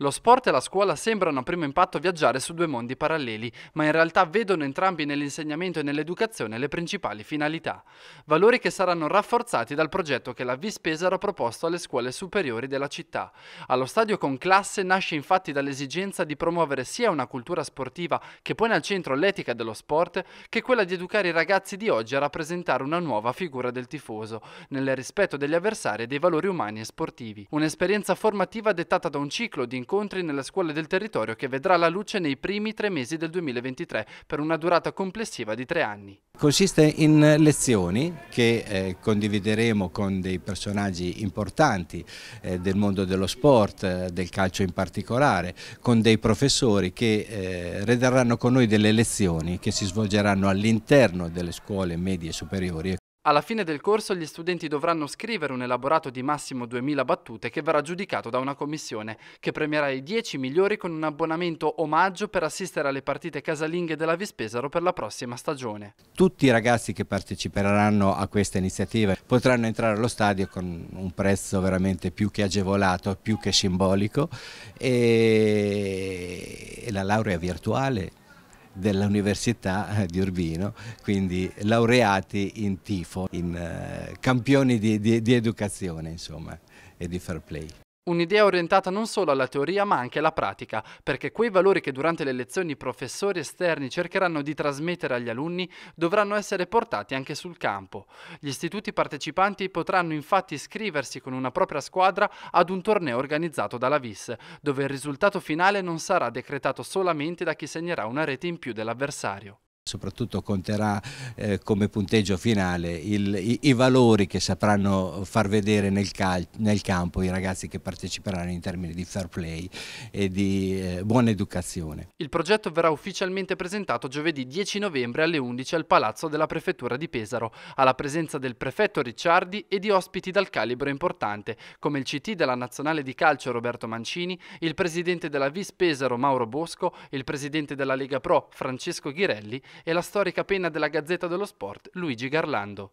Lo sport e la scuola sembrano a primo impatto viaggiare su due mondi paralleli, ma in realtà vedono entrambi nell'insegnamento e nell'educazione le principali finalità. Valori che saranno rafforzati dal progetto che la Vis Pesaro ha proposto alle scuole superiori della città. Allo stadio con classe nasce infatti dall'esigenza di promuovere sia una cultura sportiva che pone al centro l'etica dello sport, che quella di educare i ragazzi di oggi a rappresentare una nuova figura del tifoso, nel rispetto degli avversari e dei valori umani e sportivi. Un'esperienza formativa dettata da un ciclo di incontri nelle scuole del territorio che vedrà la luce nei primi tre mesi del 2023 per una durata complessiva di tre anni. Consiste in lezioni che eh, condivideremo con dei personaggi importanti eh, del mondo dello sport, eh, del calcio in particolare, con dei professori che eh, rederanno con noi delle lezioni che si svolgeranno all'interno delle scuole medie e superiori alla fine del corso gli studenti dovranno scrivere un elaborato di massimo 2000 battute che verrà giudicato da una commissione che premierà i 10 migliori con un abbonamento omaggio per assistere alle partite casalinghe della Vispesaro per la prossima stagione. Tutti i ragazzi che parteciperanno a questa iniziativa potranno entrare allo stadio con un prezzo veramente più che agevolato, più che simbolico e la laurea virtuale dell'Università di Urbino, quindi laureati in tifo, in uh, campioni di, di, di educazione insomma, e di fair play. Un'idea orientata non solo alla teoria ma anche alla pratica, perché quei valori che durante le lezioni i professori esterni cercheranno di trasmettere agli alunni dovranno essere portati anche sul campo. Gli istituti partecipanti potranno infatti iscriversi con una propria squadra ad un torneo organizzato dalla VIS, dove il risultato finale non sarà decretato solamente da chi segnerà una rete in più dell'avversario. Soprattutto conterà eh, come punteggio finale il, i, i, valori che sapranno far vedere nel, nel, campo i ragazzi che parteciperanno in termini di fair play e di eh, buona educazione. Il progetto verrà ufficialmente presentato giovedì 10 novembre alle 11 al Palazzo della Prefettura di Pesaro, alla presenza del prefetto Ricciardi e di ospiti dal calibro importante, come il CT della Nazionale di Calcio Roberto Mancini, il presidente della Vis Pesaro Mauro Bosco, il presidente della Lega Pro Francesco Ghirelli e la storica penna della Gazzetta dello Sport Luigi Garlando.